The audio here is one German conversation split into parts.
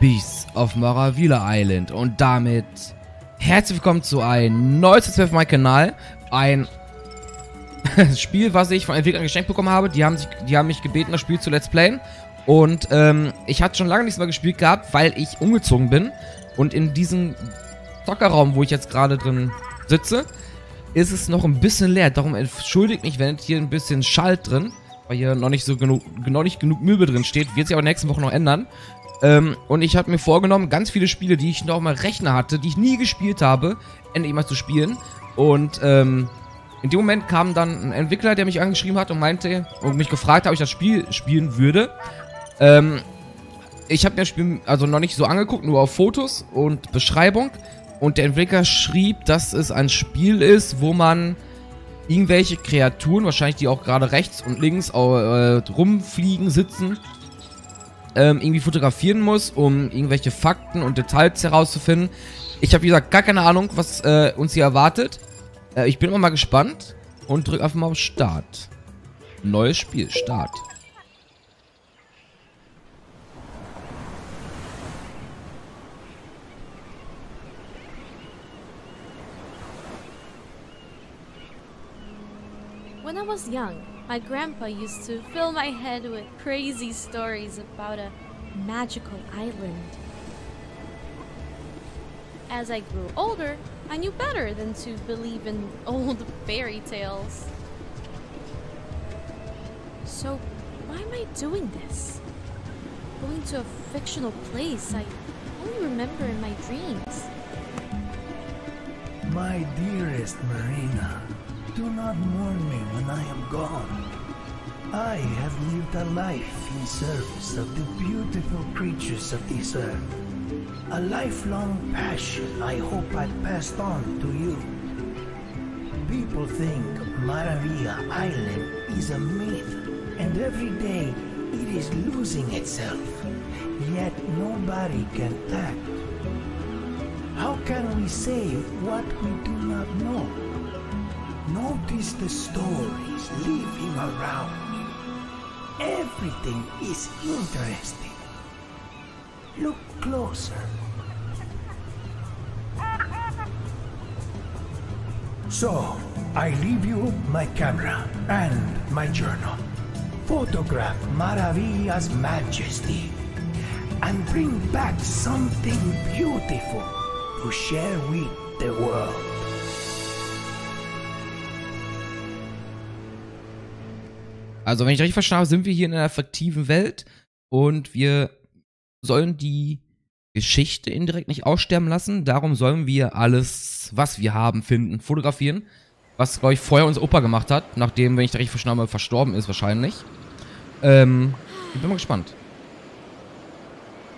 Beasts of Maravilla Island. Und damit herzlich willkommen zu einem neues Let's auf meinem Kanal. Ein Spiel, was ich von Entwicklern geschenkt bekommen habe. Die haben, sich, die haben mich gebeten, das Spiel zu Let's Playen. Und ähm, ich hatte schon lange nichts mehr gespielt gehabt, weil ich umgezogen bin. Und in diesem Zockerraum, wo ich jetzt gerade drin sitze, ist es noch ein bisschen leer. Darum entschuldigt mich, wenn hier ein bisschen Schall drin, weil hier noch nicht so genug, noch nicht genug Möbel drin steht. Wird sich aber nächste Woche noch ändern. Ähm, und ich habe mir vorgenommen, ganz viele Spiele, die ich noch mal Rechner hatte, die ich nie gespielt habe, endlich mal zu spielen. Und ähm, in dem Moment kam dann ein Entwickler, der mich angeschrieben hat und meinte und mich gefragt, ob ich das Spiel spielen würde. Ähm, ich habe mir das Spiel also noch nicht so angeguckt, nur auf Fotos und Beschreibung. Und der Entwickler schrieb, dass es ein Spiel ist, wo man irgendwelche Kreaturen, wahrscheinlich die auch gerade rechts und links äh, rumfliegen, sitzen, ähm, irgendwie fotografieren muss, um irgendwelche Fakten und Details herauszufinden. Ich habe, wie gesagt, gar keine Ahnung, was äh, uns hier erwartet. Äh, ich bin immer mal gespannt und drücke einfach mal auf Start. Neues Spiel, Start. When I was young, my grandpa used to fill my head with crazy stories about a magical island. As I grew older, I knew better than to believe in old fairy tales. So, why am I doing this? Going to a fictional place I only remember in my dreams. My dearest Marina, do not mourn me when I am gone. I have lived a life in service of the beautiful creatures of this earth. A lifelong passion I hope I passed on to you. People think Maravilla Island is a myth, and every day it is losing itself. Yet nobody can act. How can we say what we do not know? Notice the stories living around you. Everything is interesting. Look closer. So, I leave you my camera and my journal. Photograph Maravilla's majesty and bring back something beautiful to share with the world. Also, wenn ich richtig verstanden habe, sind wir hier in einer fiktiven Welt und wir sollen die Geschichte indirekt nicht aussterben lassen. Darum sollen wir alles, was wir haben, finden, fotografieren. Was, glaube ich, vorher unser Opa gemacht hat, nachdem, wenn ich da richtig verstanden habe, verstorben ist wahrscheinlich. Ähm, ich bin mal gespannt.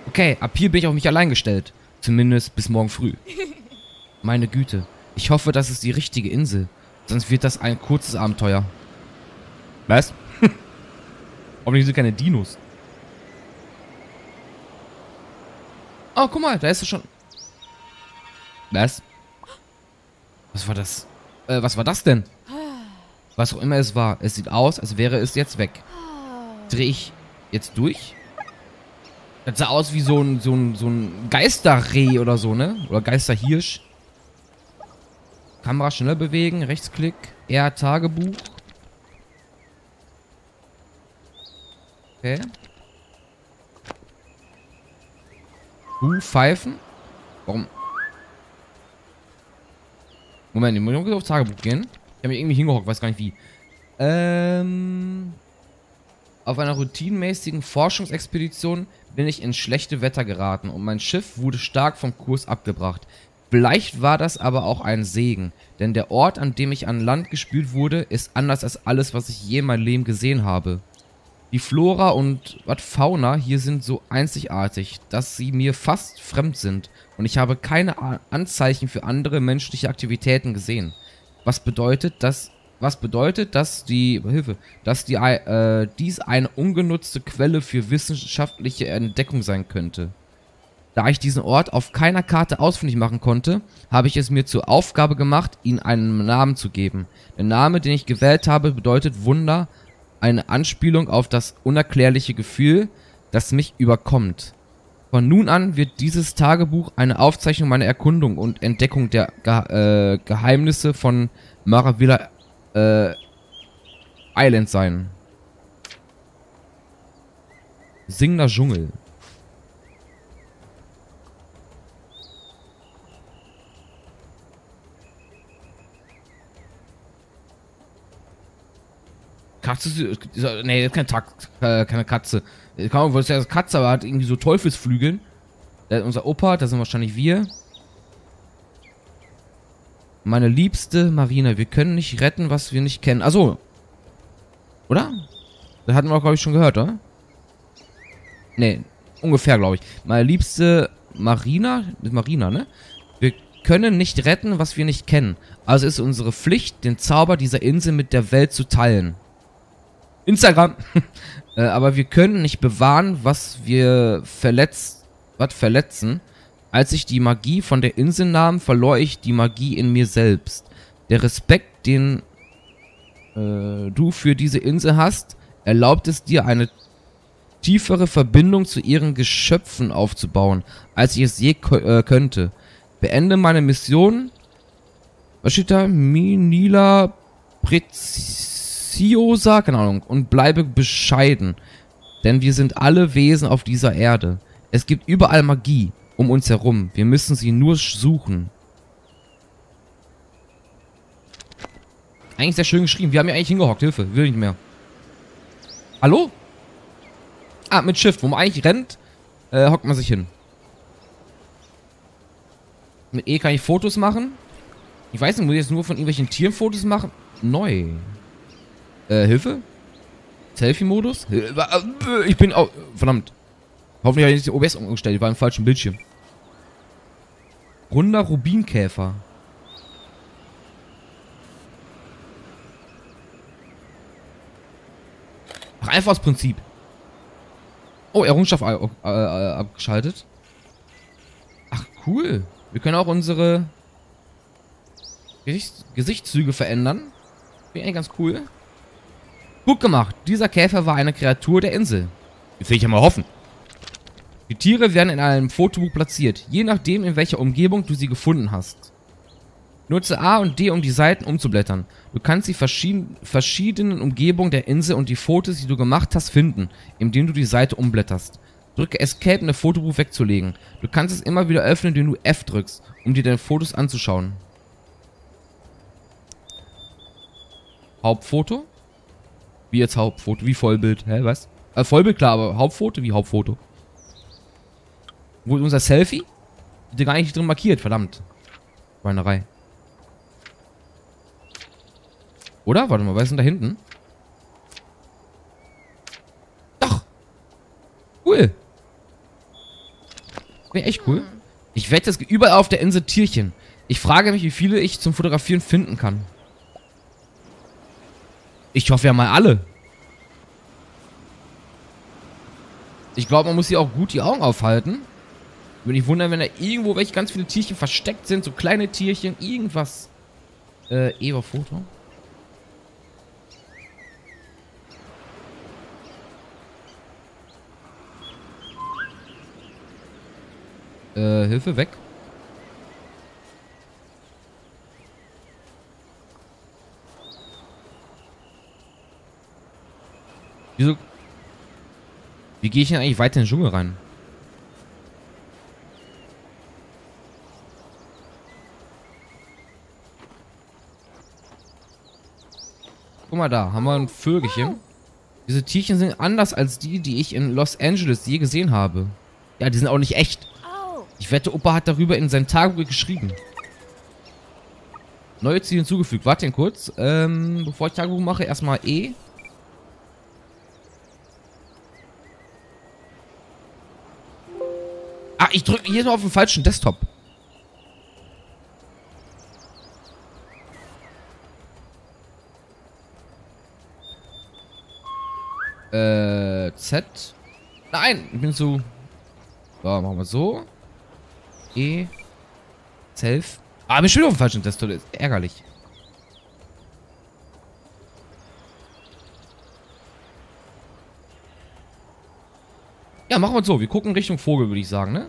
Okay, ab hier bin ich auf mich allein gestellt. Zumindest bis morgen früh. Meine Güte. Ich hoffe, das ist die richtige Insel. Sonst wird das ein kurzes Abenteuer. Was? Hoffentlich sind keine Dinos. Oh, guck mal, da ist es schon. Was? Was war das? Äh, was war das denn? Was auch immer es war. Es sieht aus, als wäre es jetzt weg. Dreh ich jetzt durch? Das sah aus wie so ein, so ein, so ein Geisterreh oder so, ne? Oder Geisterhirsch. Kamera schneller bewegen, Rechtsklick, eher Tagebuch. Okay. Uh, pfeifen? Warum? Moment, ich muss noch aufs Tagebuch gehen. Ich habe mich irgendwie hingehockt, weiß gar nicht wie. Ähm... Auf einer routinmäßigen Forschungsexpedition bin ich in schlechte Wetter geraten und mein Schiff wurde stark vom Kurs abgebracht. Vielleicht war das aber auch ein Segen, denn der Ort, an dem ich an Land gespült wurde, ist anders als alles, was ich je in meinem Leben gesehen habe. Die Flora und Fauna hier sind so einzigartig, dass sie mir fast fremd sind und ich habe keine Anzeichen für andere menschliche Aktivitäten gesehen. Was bedeutet, dass was bedeutet, dass die Hilfe, dass die äh, dies eine ungenutzte Quelle für wissenschaftliche Entdeckung sein könnte. Da ich diesen Ort auf keiner Karte ausfindig machen konnte, habe ich es mir zur Aufgabe gemacht, ihm einen Namen zu geben. Der Name, den ich gewählt habe, bedeutet Wunder, eine Anspielung auf das unerklärliche Gefühl, das mich überkommt. Von nun an wird dieses Tagebuch eine Aufzeichnung meiner Erkundung und Entdeckung der Ge äh, Geheimnisse von Maravilla äh, Island sein. Singender Dschungel. Katze, ist- ist- nee, das ist kein Takt, äh, keine Katze. Ich kann man ja Katze, aber hat irgendwie so Teufelsflügeln. Da ist unser Opa, das sind wahrscheinlich wir. Meine liebste Marina, wir können nicht retten, was wir nicht kennen. Achso. Oder? Das hatten wir, glaube ich, schon gehört, oder? Nee, ungefähr, glaube ich. Meine liebste Marina, ist Marina, ne? Wir können nicht retten, was wir nicht kennen. Also ist unsere Pflicht, den Zauber dieser Insel mit der Welt zu teilen. Instagram. äh, aber wir können nicht bewahren, was wir verletzt, was verletzen. Als ich die Magie von der Insel nahm, verlor ich die Magie in mir selbst. Der Respekt, den äh, du für diese Insel hast, erlaubt es dir, eine tiefere Verbindung zu ihren Geschöpfen aufzubauen, als ich es je äh, könnte. Beende meine Mission. Was steht da? Minila Preziosa, keine Ahnung, und bleibe bescheiden. Denn wir sind alle Wesen auf dieser Erde. Es gibt überall Magie um uns herum. Wir müssen sie nur suchen. Eigentlich sehr schön geschrieben. Wir haben ja eigentlich hingehockt. Hilfe, will nicht mehr. Hallo? Ah, mit Shift. Wo man eigentlich rennt, äh, hockt man sich hin. Mit E kann ich Fotos machen. Ich weiß nicht, muss ich jetzt nur von irgendwelchen Tieren Fotos machen? Neu. Äh, Hilfe? Selfie-Modus? Hilfe, äh, Ich bin auch... Verdammt. Hoffentlich habe ich nicht die OBS umgestellt. Ich war im falschen Bildschirm. Runder Rubinkäfer. Ach, einfach das Prinzip. Oh, Errungenschaft äh, äh, abgeschaltet. Ach, cool. Wir können auch unsere Gesichts Gesichtszüge verändern. Finde ich eigentlich ganz cool. Gut gemacht. Dieser Käfer war eine Kreatur der Insel. Jetzt will ich ja mal hoffen. Die Tiere werden in einem Fotobuch platziert, je nachdem, in welcher Umgebung du sie gefunden hast. Nutze A und D, um die Seiten umzublättern. Du kannst die verschieden, verschiedenen Umgebungen der Insel und die Fotos, die du gemacht hast, finden, indem du die Seite umblätterst. Drücke Escape, um das Fotobuch wegzulegen. Du kannst es immer wieder öffnen, indem du F drückst, um dir deine Fotos anzuschauen. Hauptfoto? Wie jetzt Hauptfoto? Wie Vollbild? Hä, was? Äh, Vollbild, klar, aber Hauptfoto? Wie Hauptfoto? Wo ist unser Selfie? Ist gar nicht drin markiert, verdammt. Schweinerei. Oder? Warte mal, was ist denn da hinten? Doch! Cool! Wäre echt cool. Ich wette, es gibt überall auf der Insel Tierchen. Ich frage mich, wie viele ich zum Fotografieren finden kann. Ich hoffe ja mal alle. Ich glaube, man muss hier auch gut die Augen aufhalten. Würde ich wundern, wenn da irgendwo welche ganz viele Tierchen versteckt sind. So kleine Tierchen, irgendwas. Äh, Eber-Foto. Äh, Hilfe, weg. Wieso? Wie gehe ich denn eigentlich weiter in den Dschungel rein? Guck mal da, haben wir ein Vögelchen. Diese Tierchen sind anders als die, die ich in Los Angeles je gesehen habe. Ja, die sind auch nicht echt. Ich wette, Opa hat darüber in sein Tagebuch geschrieben. Neue Ziele hinzugefügt. Warte kurz. Ähm, bevor ich Tagebuch mache, erstmal E. ich drücke hier nur auf den falschen Desktop. Äh, Z. Nein, ich bin zu. So, machen wir so. E. Self. Ah, bin schon auf dem falschen Desktop. Das ist ärgerlich. Ja, machen wir so. Wir gucken Richtung Vogel, würde ich sagen, ne?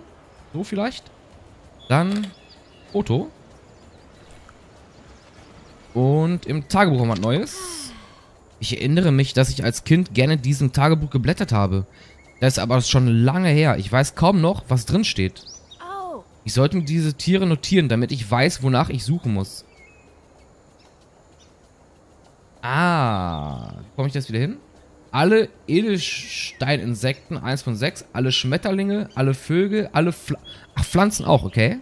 So vielleicht. Dann Foto. Und im Tagebuch haben wir was Neues. Ich erinnere mich, dass ich als Kind gerne in diesem Tagebuch geblättert habe. Das ist aber schon lange her. Ich weiß kaum noch, was drin steht. Ich sollte mir diese Tiere notieren, damit ich weiß, wonach ich suchen muss. Ah, komme ich das wieder hin? Alle Edelsteininsekten, 1 von 6, alle Schmetterlinge, alle Vögel, alle Pfl Ach, Pflanzen auch, okay.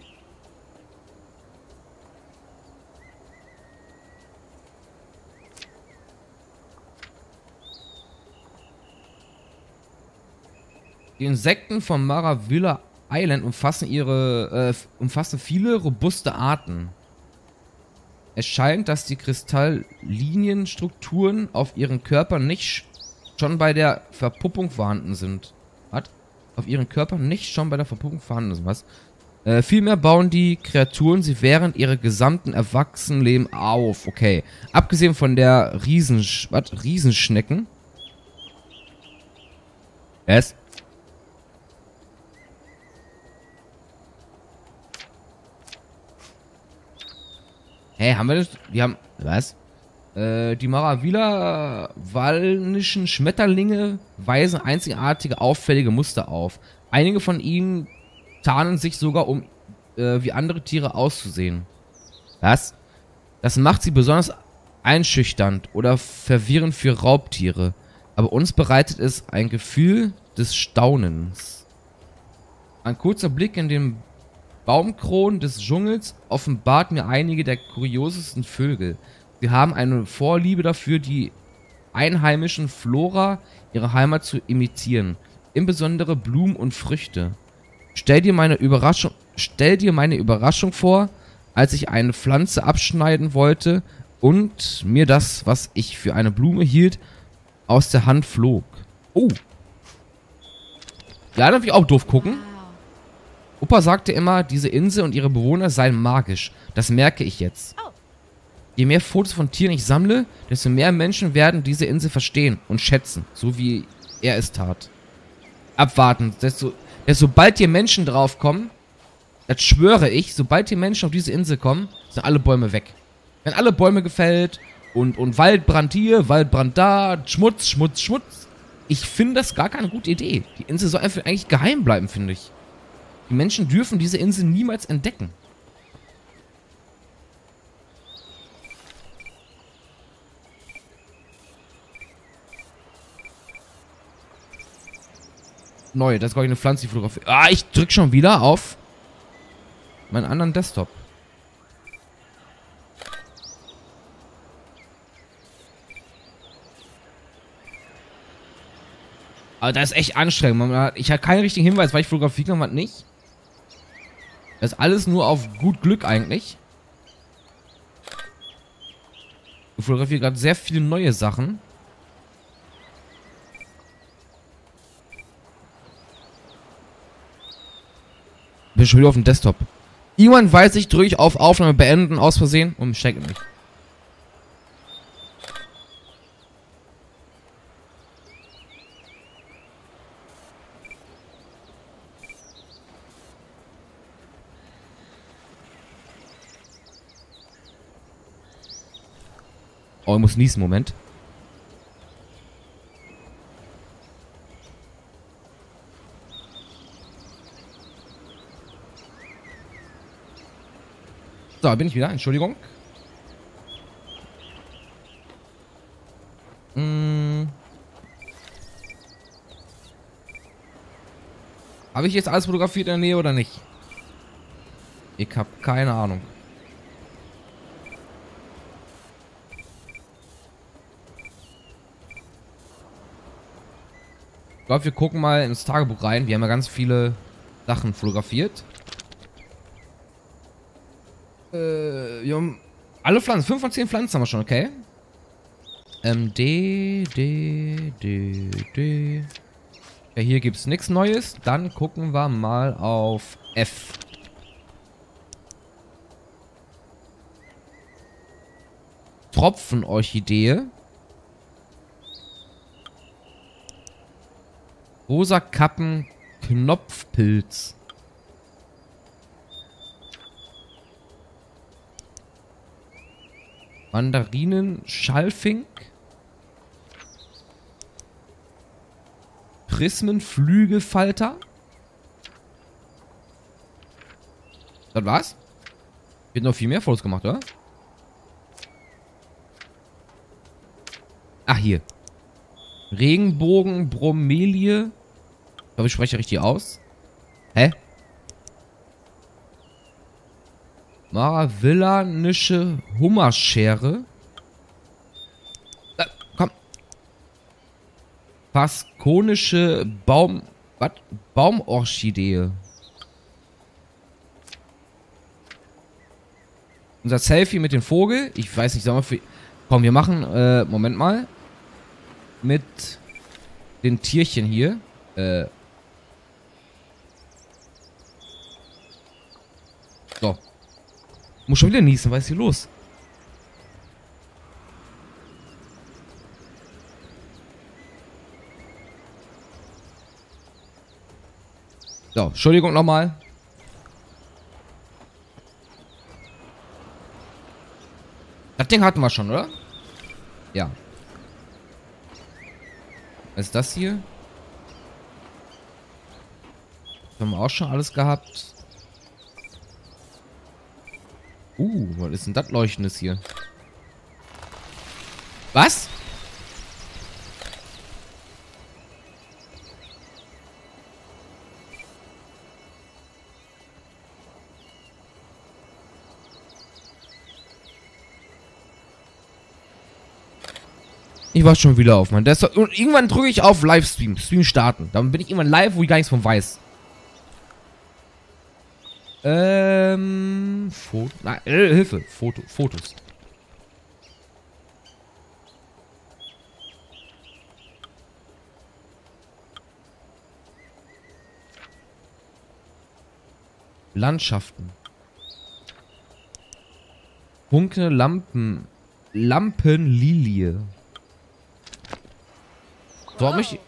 Die Insekten von Maravilla Island umfassen ihre äh, umfassen viele robuste Arten. Es scheint, dass die Kristalllinienstrukturen auf ihren Körpern nicht schon bei der Verpuppung vorhanden sind. Was? Auf ihren Körpern nicht schon bei der Verpuppung vorhanden sind, was? Äh, vielmehr bauen die Kreaturen sie während ihrer gesamten Erwachsenenleben auf. Okay. Abgesehen von der Riesensch... Was? Riesenschnecken? Es? Hä, haben wir das? Wir haben. Was? Äh, die Maravilla-wallnischen Schmetterlinge weisen einzigartige, auffällige Muster auf. Einige von ihnen tarnen sich sogar, um äh, wie andere Tiere auszusehen. Was? Das macht sie besonders einschüchternd oder verwirrend für Raubtiere. Aber uns bereitet es ein Gefühl des Staunens. Ein kurzer Blick in den Baumkronen des Dschungels offenbart mir einige der kuriosesten Vögel. Sie haben eine Vorliebe dafür, die einheimischen Flora ihrer Heimat zu imitieren. Insbesondere Blumen und Früchte. Stell dir meine Überraschung, stell dir meine Überraschung vor, als ich eine Pflanze abschneiden wollte und mir das, was ich für eine Blume hielt, aus der Hand flog. Oh. Ja, darf ich auch doof gucken? Opa sagte immer, diese Insel und ihre Bewohner seien magisch. Das merke ich jetzt. Oh. Je mehr Fotos von Tieren ich sammle, desto mehr Menschen werden diese Insel verstehen und schätzen, so wie er es tat. Abwarten, desto, desto sobald hier Menschen draufkommen, das schwöre ich, sobald die Menschen auf diese Insel kommen, sind alle Bäume weg. Wenn alle Bäume gefällt und, und Waldbrand hier, Waldbrand da, Schmutz, Schmutz, Schmutz. Ich finde das gar keine gute Idee. Die Insel soll einfach eigentlich geheim bleiben, finde ich. Die Menschen dürfen diese Insel niemals entdecken. Neu, das ist glaube ich eine Pflanze, die fotografiert. Ah, ich drück schon wieder auf meinen anderen Desktop. Aber das ist echt anstrengend. Ich habe keinen richtigen Hinweis, weil ich fotografiere kann, was nicht. Das ist alles nur auf gut Glück eigentlich. Ich fotografiere gerade sehr viele neue Sachen. Bin schon wieder auf dem Desktop. Irgendwann weiß ich, drücke ich auf Aufnahme beenden aus Versehen und stecke nicht. Oh, ich muss niesen, Moment. So, bin ich wieder. Entschuldigung. Hm. Habe ich jetzt alles fotografiert in der Nähe oder nicht? Ich habe keine Ahnung. Ich glaube, wir gucken mal ins Tagebuch rein. Wir haben ja ganz viele Sachen fotografiert. Äh, wir haben alle Pflanzen. 5 von 10 Pflanzen haben wir schon, okay? Ähm, D, D, D, D. Ja, hier gibt's nichts Neues. Dann gucken wir mal auf F. Tropfenorchidee. Rosa Kappen Knopfpilz. Mandarinen Schallfink. Prismenflügelfalter. Das war's? Wird noch viel mehr Fotos gemacht, oder? Ach, hier. Regenbogen, Bromelie. Ich glaube, ich spreche richtig aus. Hä? Maravillanische Hummerschere. Äh, komm. Paskonische Baum... Was? Baumorchidee. Unser Selfie mit dem Vogel. Ich weiß nicht, sagen wir für... Komm, wir machen... Äh, Moment mal. Mit den Tierchen hier. Äh... So. Muss schon wieder niesen, was ist hier los? So, Entschuldigung nochmal. Das Ding hatten wir schon, oder? Ja. Was ist das hier? Das haben wir auch schon alles gehabt. Uh, was ist denn das Leuchtendes hier? Was? Ich war schon wieder auf, Mann. Das und irgendwann drücke ich auf Livestream. Stream starten. Dann bin ich irgendwann live, wo ich gar nichts von weiß. Ähm. Foto. Nein, äh, Hilfe. Foto, Fotos. Landschaften. Funkelnde Lampen. Lampenlilie. So hab ich...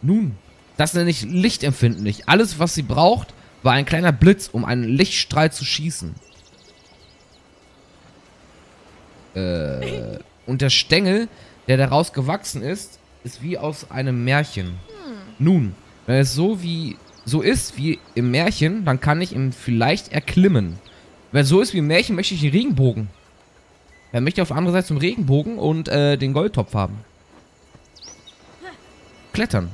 Nun, das nenne ich lichtempfindlich. Alles, was sie braucht, war ein kleiner Blitz, um einen Lichtstrahl zu schießen. Äh, und der Stängel, der daraus gewachsen ist, ist wie aus einem Märchen. Nun, wenn es so wie so ist wie im Märchen, dann kann ich ihn vielleicht erklimmen. Wenn es so ist wie im Märchen, möchte ich den Regenbogen. Dann möchte ich auf der anderen Seite zum Regenbogen und äh, den Goldtopf haben. Klettern.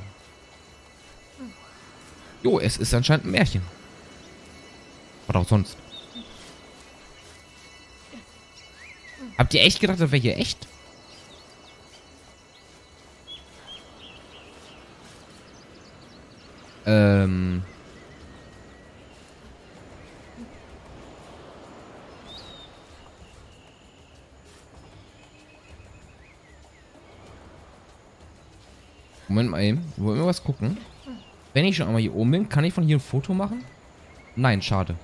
Jo, es ist anscheinend ein Märchen. Was auch sonst. Habt ihr echt gedacht, das wäre hier echt? Ähm. Moment mal eben. Wollen wir was gucken? Wenn ich schon einmal hier oben bin, kann ich von hier ein Foto machen? Nein, schade.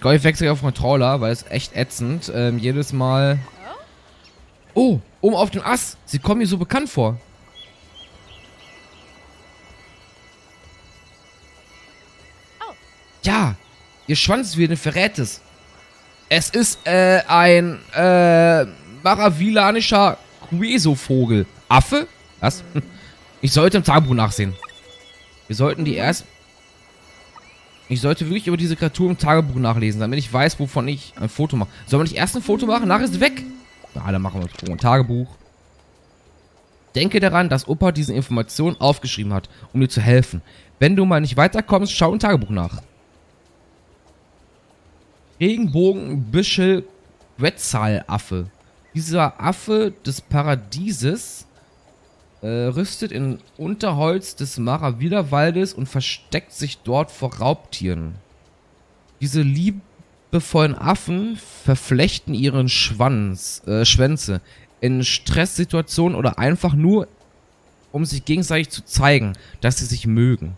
Ich glaube, ich wechsle auf Controller, weil es echt ätzend. Ähm, jedes Mal... Oh, oben auf dem Ast. Sie kommen mir so bekannt vor. Ja, ihr Schwanz wie eine verrät Es ist, äh, ein, äh, maravillanischer Queso-Vogel. Affe? Was? Ich sollte im Tagebuch nachsehen. Wir sollten die erst... Ich sollte wirklich über diese Kreatur im Tagebuch nachlesen, damit ich weiß, wovon ich ein Foto mache. Sollen wir nicht erst ein Foto machen? Nachher ist weg. Na, dann machen wir ein Tagebuch. Denke daran, dass Opa diese Information aufgeschrieben hat, um dir zu helfen. Wenn du mal nicht weiterkommst, schau im Tagebuch nach. Regenbogenbüschel Quetzalaffe. Dieser Affe des Paradieses äh, rüstet in Unterholz des Maravillerwaldes und versteckt sich dort vor Raubtieren. Diese liebevollen Affen verflechten ihren Schwanz, äh, Schwänze in Stresssituationen oder einfach nur, um sich gegenseitig zu zeigen, dass sie sich mögen.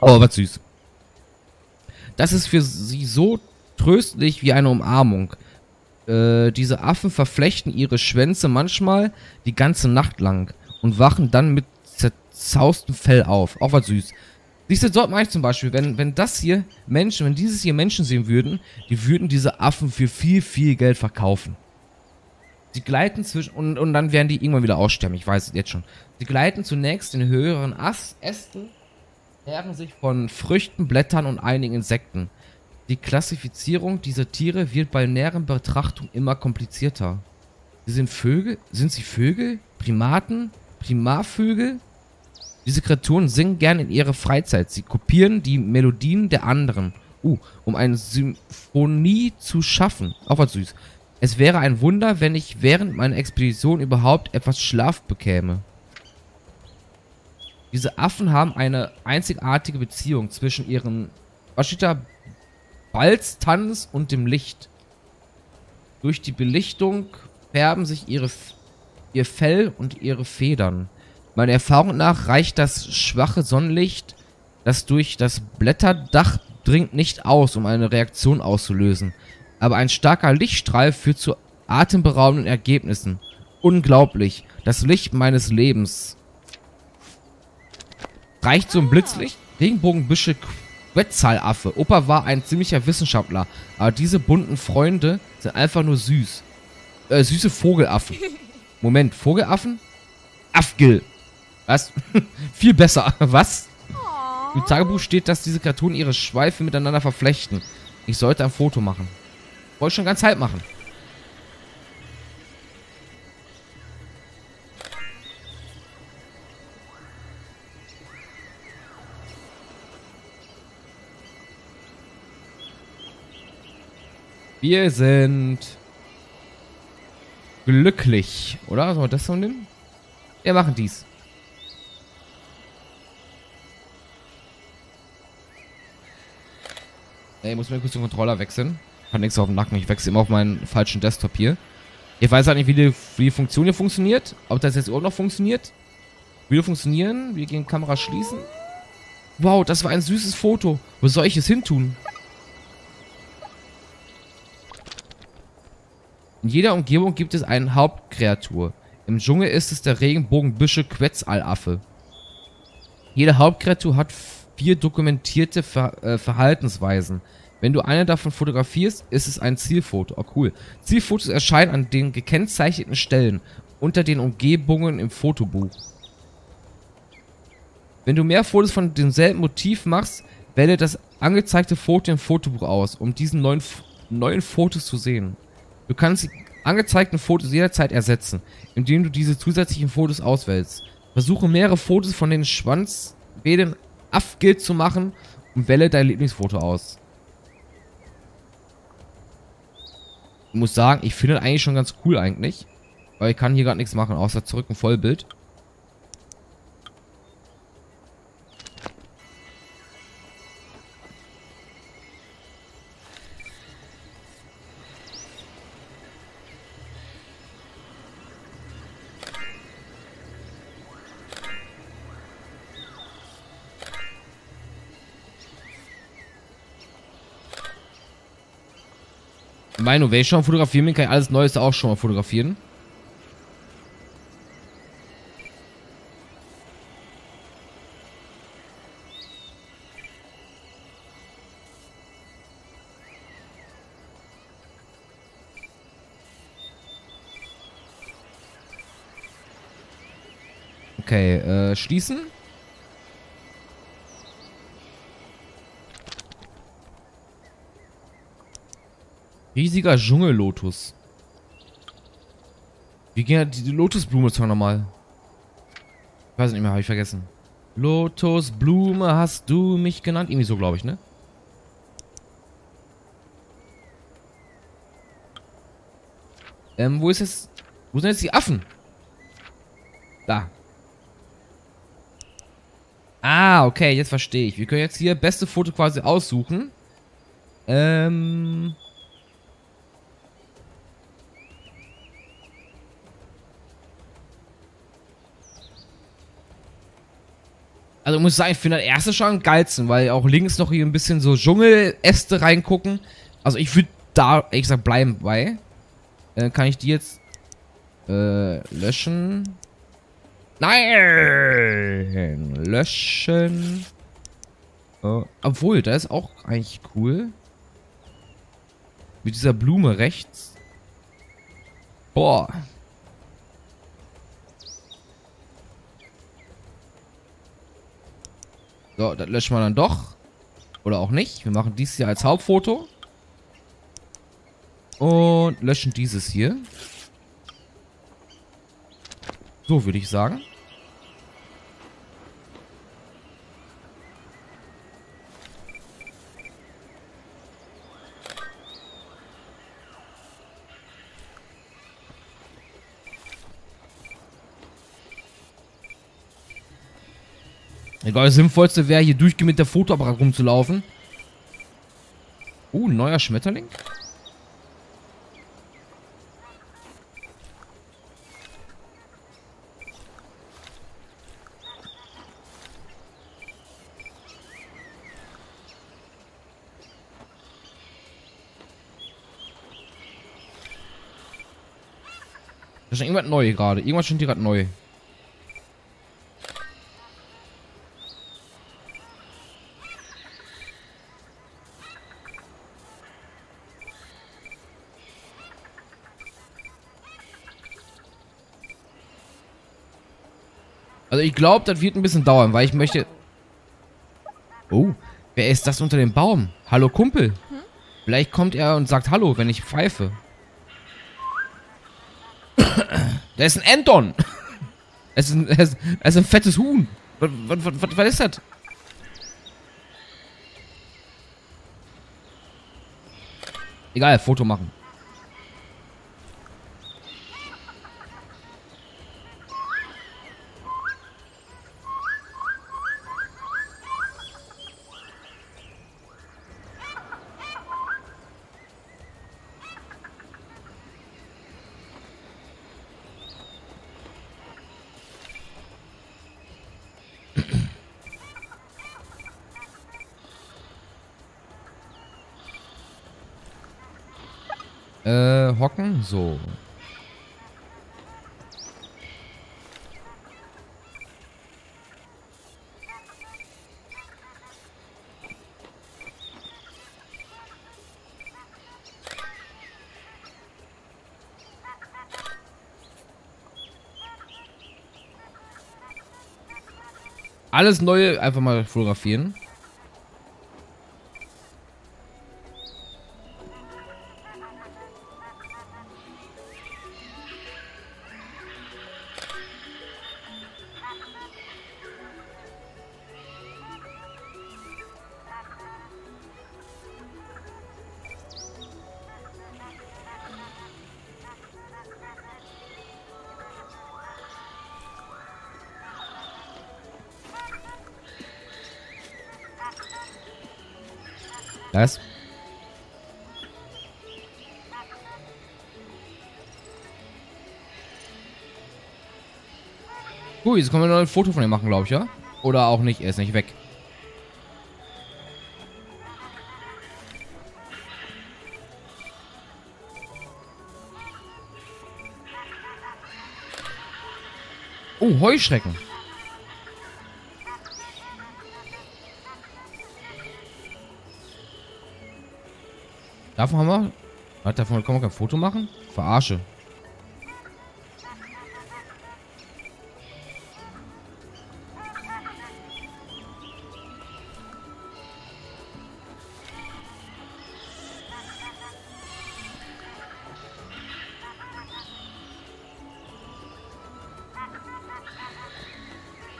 Oh, was süß. Das ist für sie so tröstlich wie eine Umarmung. Äh, diese Affen verflechten ihre Schwänze manchmal die ganze Nacht lang und wachen dann mit zerzaustem Fell auf. Auch was süß. Siehst du, dort mache ich zum Beispiel, wenn, wenn das hier Menschen, wenn dieses hier Menschen sehen würden, die würden diese Affen für viel, viel Geld verkaufen. Sie gleiten zwischen, und, und dann werden die irgendwann wieder aussterben, ich weiß es jetzt schon. Sie gleiten zunächst in höheren Ast, Ästen, ernähren sich von Früchten, Blättern und einigen Insekten. Die Klassifizierung dieser Tiere wird bei näheren Betrachtung immer komplizierter. Sie sind Vögel? Sind sie Vögel? Primaten? Primarvögel? Diese Kreaturen singen gern in ihrer Freizeit. Sie kopieren die Melodien der anderen. Uh, um eine Symphonie zu schaffen. Auch was süß. Es wäre ein Wunder, wenn ich während meiner Expedition überhaupt etwas Schlaf bekäme. Diese Affen haben eine einzigartige Beziehung zwischen ihren, was steht da, Balztanz und dem Licht. Durch die Belichtung färben sich ihre, ihr Fell und ihre Federn. Meiner Erfahrung nach reicht das schwache Sonnenlicht, das durch das Blätterdach dringt, nicht aus, um eine Reaktion auszulösen. Aber ein starker Lichtstrahl führt zu atemberaubenden Ergebnissen. Unglaublich. Das Licht meines Lebens. Reicht so ein Blitzlicht? Regenbogenbüsche Quetzalaffe. Opa war ein ziemlicher Wissenschaftler. Aber diese bunten Freunde sind einfach nur süß. Äh, süße Vogelaffen. Moment, Vogelaffen? Afgil. Was? Viel besser. Was? Im Tagebuch steht, dass diese Kreaturen ihre Schweife miteinander verflechten. Ich sollte ein Foto machen. Wollte schon ganz halb machen. Wir sind glücklich, oder? Sollen wir das so nehmen? Wir machen dies. Ey, ich muss mir kurz den Controller wechseln. Kann nichts auf dem Nacken. Ich wechsle immer auf meinen falschen Desktop hier. Ich weiß halt nicht, wie die, wie die Funktion hier funktioniert. Ob das jetzt überhaupt noch funktioniert. Würde funktionieren. Wir gehen Kamera schließen. Wow, das war ein süßes Foto. Wo soll ich es hin In jeder Umgebung gibt es eine Hauptkreatur. Im Dschungel ist es der Regenbogenbüsche Quetzalaffe. Jede Hauptkreatur hat vier dokumentierte Ver äh, Verhaltensweisen. Wenn du eine davon fotografierst, ist es ein Zielfoto. Oh, cool. Zielfotos erscheinen an den gekennzeichneten Stellen unter den Umgebungen im Fotobuch. Wenn du mehr Fotos von demselben Motiv machst, wähle das angezeigte Foto im Fotobuch aus, um diesen neuen, neuen Fotos zu sehen. Du kannst die angezeigten Fotos jederzeit ersetzen, indem du diese zusätzlichen Fotos auswählst. Versuche mehrere Fotos von den Schwanzwedern Afgilt zu machen und wähle dein Lieblingsfoto aus. Ich muss sagen, ich finde das eigentlich schon ganz cool eigentlich. Weil ich kann hier gerade nichts machen, außer zurück ein Vollbild. Meine, wenn ich schon fotografieren bin, kann ich alles Neues auch schon mal fotografieren. Okay, äh, schließen. Riesiger Dschungellotus. Wie ging die Lotusblume zwar nochmal? Ich weiß nicht mehr, habe ich vergessen. Lotusblume hast du mich genannt? Irgendwie so, glaube ich, ne? Ähm, wo ist es? Wo sind jetzt die Affen? Da. Ah, okay, jetzt verstehe ich. Wir können jetzt hier beste Foto quasi aussuchen. Ähm... Also ich muss sagen, ich finde das erste schon am geilsten, weil auch links noch hier ein bisschen so Dschungeläste reingucken. Also ich würde da, ehrlich gesagt, bleiben bei. Äh, kann ich die jetzt äh, löschen? Nein! Löschen. Äh, obwohl, da ist auch eigentlich cool. Mit dieser Blume rechts. Boah. So, das löschen wir dann doch. Oder auch nicht. Wir machen dies hier als Hauptfoto. Und löschen dieses hier. So würde ich sagen. Egal, das Sinnvollste wäre, hier durchgehend mit der Fotoapparat rumzulaufen. Oh, ein neuer Schmetterling. Da ist irgendwas neu gerade. Irgendwas schon gerade neu. Ich glaube, das wird ein bisschen dauern, weil ich möchte... Oh, wer ist das unter dem Baum? Hallo Kumpel. Vielleicht kommt er und sagt Hallo, wenn ich pfeife. Da ist ein Anton. Es ist ein, ist ein fettes Huhn. Was, was, was, was ist das? Egal, Foto machen. So. Alles Neue einfach mal fotografieren. Das. Gut, jetzt können wir noch ein Foto von ihm machen, glaube ich, ja? Oder auch nicht, er ist nicht weg. Oh, Heuschrecken. Davon haben wir... Was, davon kann man kein Foto machen? Verarsche.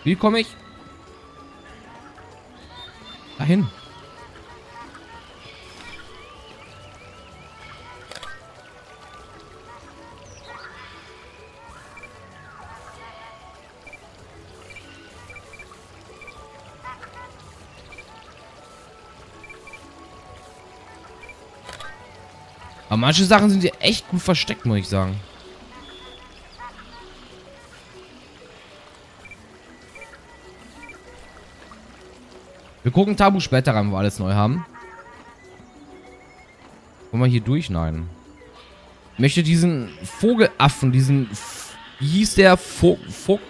Wie komme ich? Dahin. Aber manche Sachen sind hier echt gut versteckt, muss ich sagen. Wir gucken Tabu später rein, wo wir alles neu haben. Wollen wir hier durch? Nein. Ich möchte diesen Vogelaffen, diesen... Wie hieß der? Vog... Vog...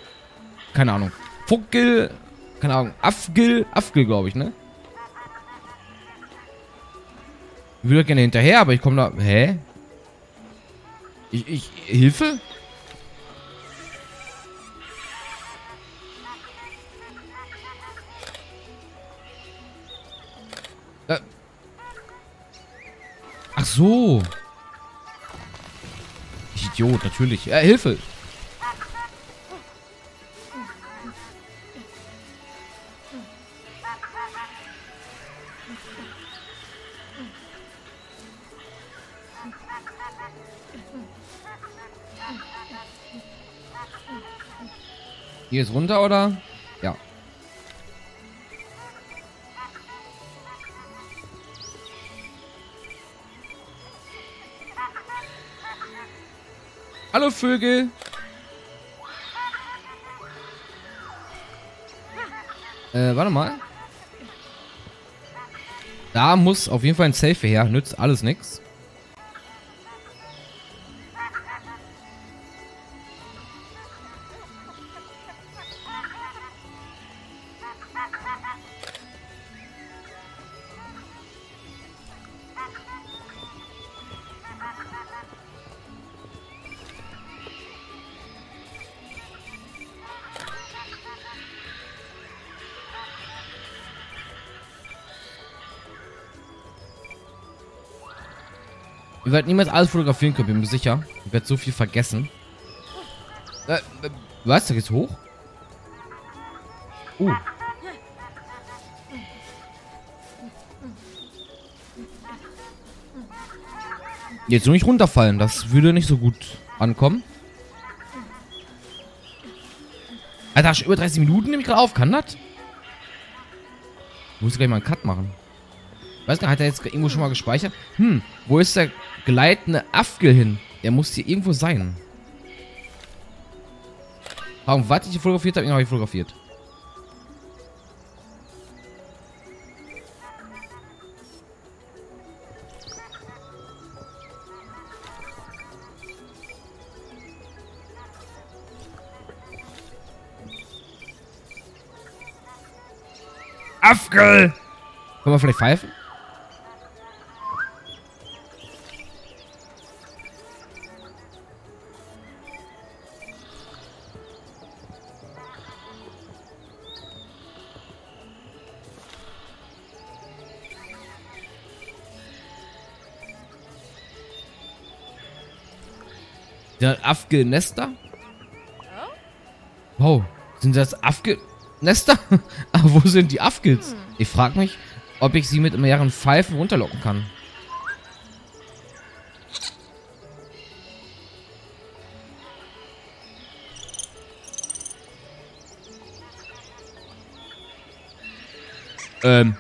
Keine Ahnung. Vogel... Keine Ahnung. Afgil... Afgil, glaube ich, ne? Ich würde gerne hinterher, aber ich komme da... Hä? Ich... Ich... Hilfe? Äh. Ach so. Ich Idiot, natürlich. Äh, Hilfe. Hier ist runter, oder? Ja. Hallo Vögel. Äh, warte mal. Da muss auf jeden Fall ein Safe her. Nützt alles nix. Ich werde niemals alles fotografieren können, bin mir sicher. Ich werde so viel vergessen. Äh, äh, was? Da geht's hoch? Uh. Jetzt nur nicht runterfallen. Das würde nicht so gut ankommen. Alter, schon über 30 Minuten nehme ich gerade auf. Kann das? Ich muss gleich mal einen Cut machen. Weiß gar nicht, hat er jetzt irgendwo schon mal gespeichert? Hm, wo ist der gleitende Afgel hin? Der muss hier irgendwo sein. Warum, was ich hier fotografiert habe, ihn habe ich fotografiert. Afgel! Können wir vielleicht pfeifen? Der Afgel-Nester? Wow, sind das Afgel-Nester? Aber wo sind die Afgels? Ich frage mich, ob ich sie mit mehreren Pfeifen runterlocken kann. Ähm.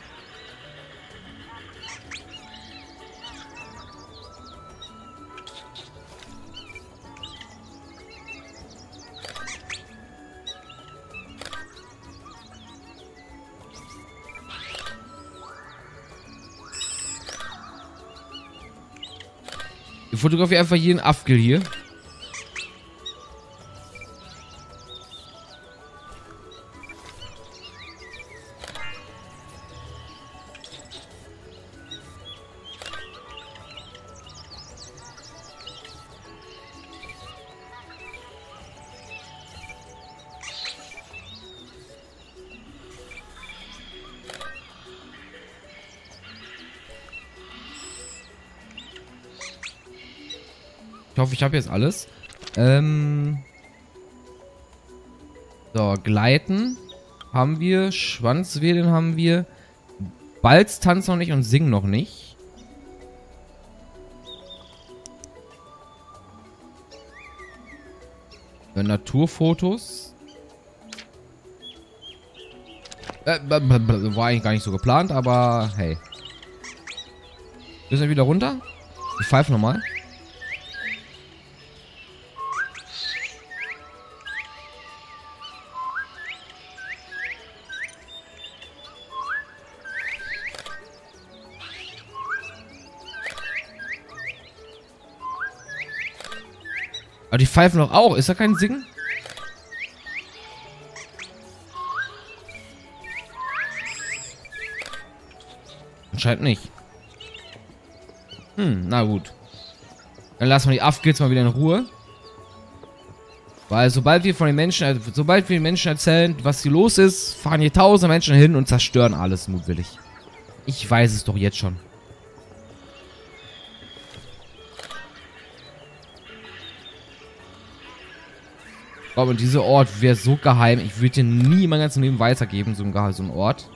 Fotografiere einfach jeden Afgel hier. Hoffe, ich habe jetzt alles. Ähm. So, Gleiten haben wir. Schwanzwedeln haben wir. Balz tanzt noch nicht und singen noch nicht. Äh, Naturfotos. Äh, war eigentlich gar nicht so geplant, aber hey. Müssen wir wieder runter? Ich pfeife nochmal. Aber die pfeifen doch auch. Ist da kein Singen? Anscheinend nicht. Hm, na gut. Dann lassen wir die Afgils mal wieder in Ruhe. Weil sobald wir von den Menschen, sobald wir den Menschen erzählen, was hier los ist, fahren hier tausend Menschen hin und zerstören alles mutwillig. Ich weiß es doch jetzt schon. Ich glaube, dieser Ort wäre so geheim. Ich würde den nie mein ganzes Leben weitergeben, so ein, so ein Ort.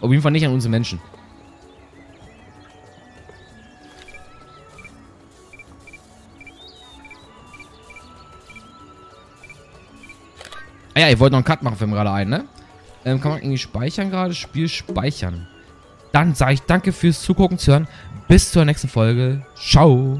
Auf jeden Fall nicht an unsere Menschen. Ah ja, ihr wollt noch einen Cut machen, fällt mir gerade ein, ne? Ähm, kann man irgendwie speichern gerade? Spiel speichern. Dann sage ich danke fürs Zugucken, zu hören. Bis zur nächsten Folge. Ciao.